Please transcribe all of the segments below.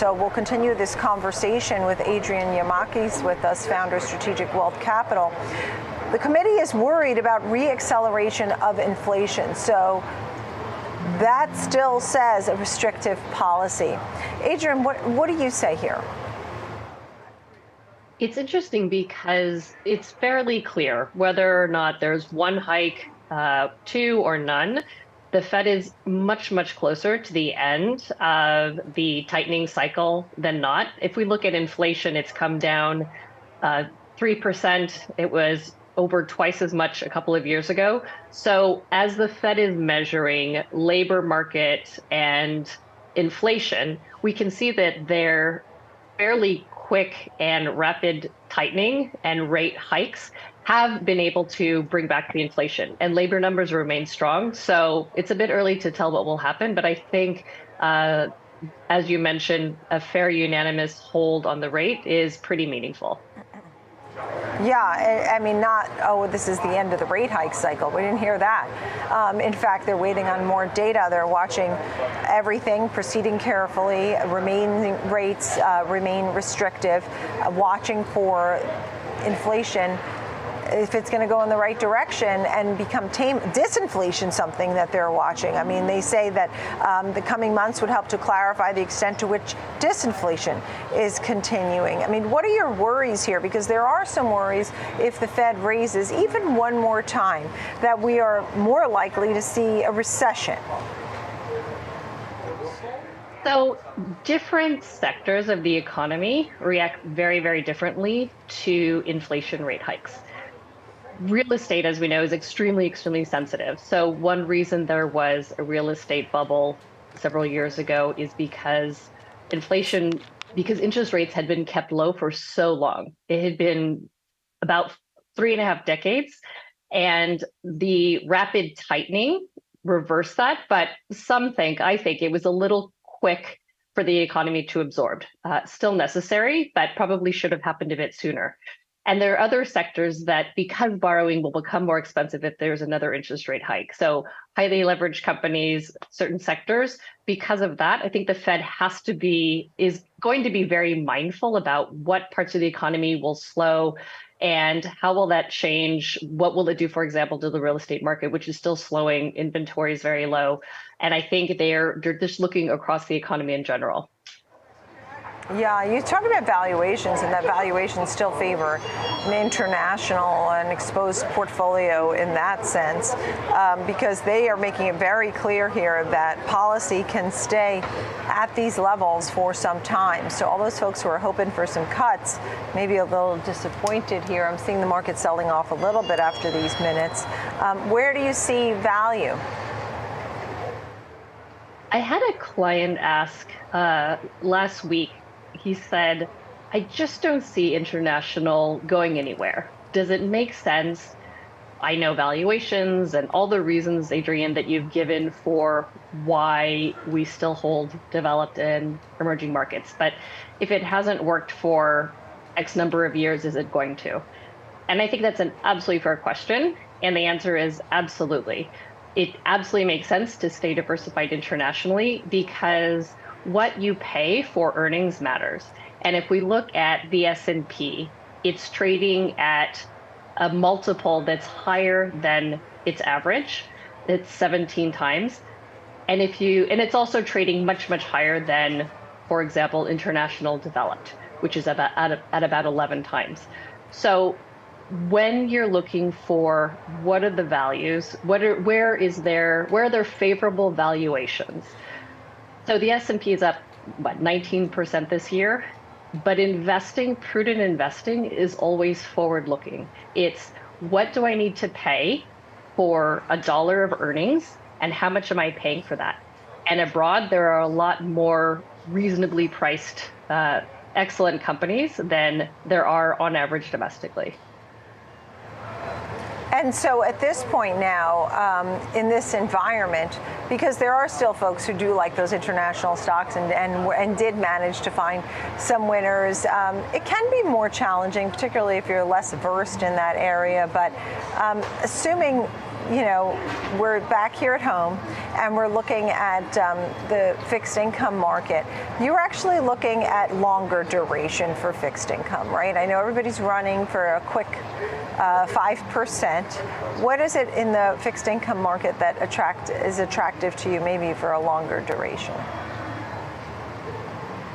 So we'll continue this conversation with Adrianne Yamaki's with us, founder of Strategic Wealth Capital. The committee is worried about reacceleration of inflation. So that still says a restrictive policy. Adrianne, what, what do you say here? It's interesting because it's fairly clear whether or not there's one hike, uh, two, or none. The Fed is much, much closer to the end of the tightening cycle than not. If we look at inflation, it's come down uh, 3%. It was over twice as much a couple of years ago. So, as the Fed is measuring labor market and inflation, we can see that their fairly quick and rapid tightening and rate hikes have been able to bring back the inflation and labor numbers remain strong. So it's a bit early to tell what will happen, but I think, uh, as you mentioned, a fair unanimous hold on the rate is pretty meaningful. Yeah, I mean, not, oh, this is the end of the rate hike cycle. We didn't hear that. Um, in fact, they're waiting on more data. They're watching everything, proceeding carefully, remaining rates uh, remain restrictive, uh, watching for inflation if it's going to go in the right direction and become tame, disinflation something that they're watching. I mean, they say that um, the coming months would help to clarify the extent to which disinflation is continuing. I mean, what are your worries here? Because there are some worries if the Fed raises even one more time that we are more likely to see a recession. So, different sectors of the economy react very, very differently to inflation rate hikes real estate, as we know, is extremely, extremely sensitive. So, one reason there was a real estate bubble several years ago is because inflation, because interest rates had been kept low for so long. It had been about three and a half decades. And the rapid tightening reversed that. But some think, I think it was a little quick for the economy to absorb. Uh, still necessary, but probably should have happened a bit sooner. And there are other sectors that, because borrowing will become more expensive if there's another interest rate hike. So, highly leveraged companies, certain sectors, because of that, I think the Fed has to be, is going to be very mindful about what parts of the economy will slow and how will that change? What will it do, for example, to the real estate market, which is still slowing, inventory is very low. And I think they're, they're just looking across the economy in general. Yeah, you talk about valuations, and that valuations still favor an international and exposed portfolio in that sense, um, because they are making it very clear here that policy can stay at these levels for some time. So all those folks who are hoping for some cuts, maybe a little disappointed here. I'm seeing the market selling off a little bit after these minutes. Um, where do you see value? I had a client ask uh, last week he said, I just don't see international going anywhere. Does it make sense? I know valuations and all the reasons, Adrianne, that you've given for why we still hold developed and emerging markets. But if it hasn't worked for X number of years, is it going to? And I think that's an absolutely fair question. And the answer is absolutely. It absolutely makes sense to stay diversified internationally because what you pay for earnings matters. And if we look at the S&P, it's trading at a multiple that's higher than its average. It's 17 times. And if you and it's also trading much much higher than for example international developed, which is about at, at about 11 times. So when you're looking for what are the values, what are where is there where are there favorable valuations? So the S&P is up what 19% this year, but investing, prudent investing is always forward looking. It's what do I need to pay for a dollar of earnings and how much am I paying for that? And abroad, there are a lot more reasonably priced, uh, excellent companies than there are on average domestically. And so at this point now, um, in this environment, because there are still folks who do like those international stocks and, and, and did manage to find some winners, um, it can be more challenging, particularly if you're less versed in that area. But um, assuming you know, we're back here at home and we're looking at um, the fixed income market. You're actually looking at longer duration for fixed income, right? I know everybody's running for a quick uh, 5%. What is it in the fixed income market that attract is attractive to you maybe for a longer duration?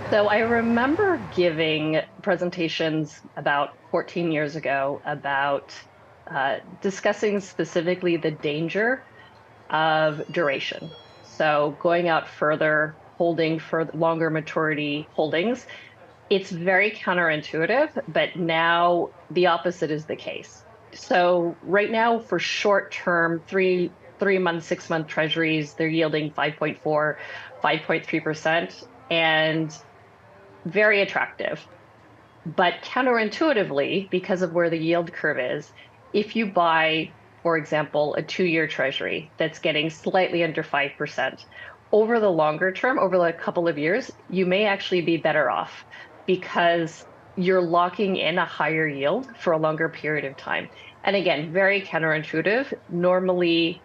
So I remember giving presentations about 14 years ago about uh, discussing specifically the danger of duration. So going out further, holding for longer maturity holdings. It's very counterintuitive, but now the opposite is the case. So right now for short term, three three month, six month treasuries, they're yielding 5.4, 5.3%, and very attractive. But counterintuitively, because of where the yield curve is, if you buy, for example, a two year treasury that's getting slightly under 5%, over the longer term, over a couple of years, you may actually be better off because you're locking in a higher yield for a longer period of time. And again, very counterintuitive. Normally,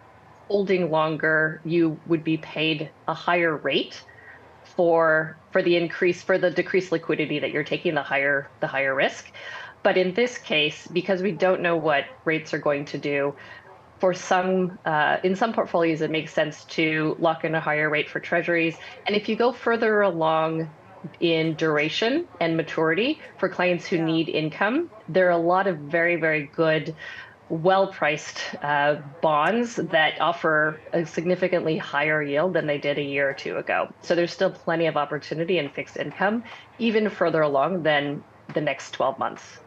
holding longer, you would be paid a higher rate for for the increase for the decreased liquidity that you're taking the higher the higher risk but in this case because we don't know what rates are going to do for some uh, in some portfolios it makes sense to lock in a higher rate for treasuries and if you go further along in duration and maturity for clients who need income there are a lot of very very good well priced uh, bonds that offer a significantly higher yield than they did a year or two ago. So there's still plenty of opportunity in fixed income, even further along than the next 12 months.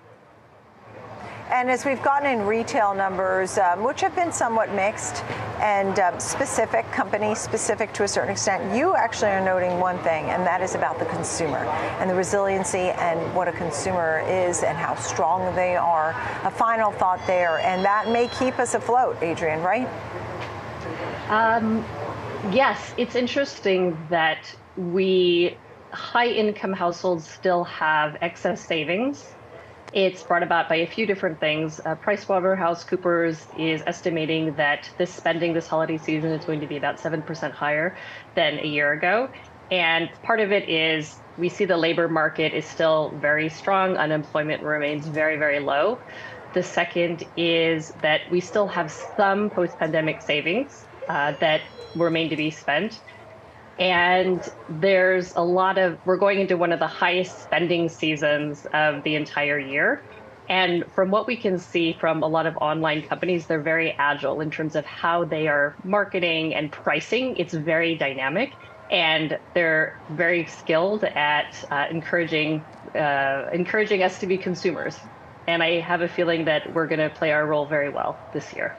And as we've gotten in retail numbers, um, which have been somewhat mixed and um, specific, company specific to a certain extent, you actually are noting one thing, and that is about the consumer and the resiliency and what a consumer is and how strong they are. A final thought there, and that may keep us afloat, Adrianne, right? Um, yes, it's interesting that we high income households still have excess savings it's brought about by a few different things. Uh, PricewaterhouseCoopers is estimating that this spending this holiday season is going to be about 7% higher than a year ago. And part of it is we see the labor market is still very strong, unemployment remains very, very low. The second is that we still have some post pandemic savings uh, that remain to be spent and there's a lot of we're going into one of the highest spending seasons of the entire year. And from what we can see from a lot of online companies they're very agile in terms of how they are marketing and pricing. It's very dynamic. And they're very skilled at uh, encouraging uh, encouraging us to be consumers. And i have a feeling that we're going to play our role very well this year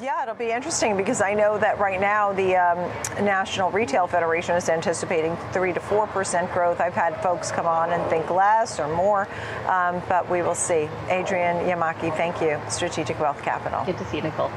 yeah, it'll be interesting because I know that right now the um, National Retail Federation is anticipating 3 to 4% growth. I've had folks come on and think less or more, um, but we will see. Adrianne Yamaki, thank you. Strategic Wealth Capital. Good to see you, Nicole.